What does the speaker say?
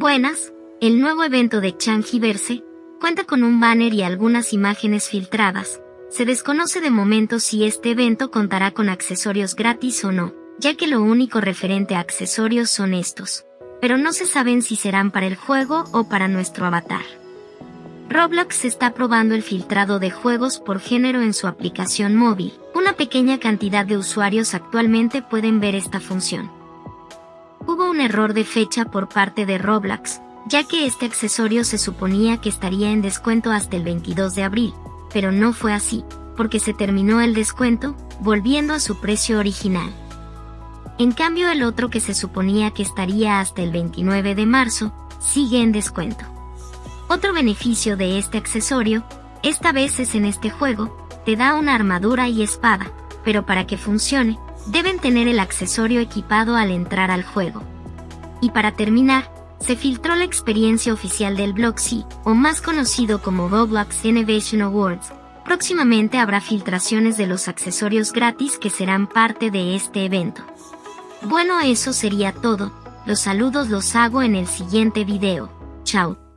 Buenas, el nuevo evento de Changiverse cuenta con un banner y algunas imágenes filtradas. Se desconoce de momento si este evento contará con accesorios gratis o no, ya que lo único referente a accesorios son estos. Pero no se saben si serán para el juego o para nuestro avatar. Roblox está probando el filtrado de juegos por género en su aplicación móvil. Una pequeña cantidad de usuarios actualmente pueden ver esta función. Hubo un error de fecha por parte de Roblox, ya que este accesorio se suponía que estaría en descuento hasta el 22 de abril, pero no fue así, porque se terminó el descuento, volviendo a su precio original. En cambio el otro que se suponía que estaría hasta el 29 de marzo, sigue en descuento. Otro beneficio de este accesorio, esta vez es en este juego, te da una armadura y espada, pero para que funcione, deben tener el accesorio equipado al entrar al juego. Y para terminar, se filtró la experiencia oficial del Bloxy, o más conocido como Roblox Innovation Awards. Próximamente habrá filtraciones de los accesorios gratis que serán parte de este evento. Bueno, eso sería todo. Los saludos los hago en el siguiente video. Chao.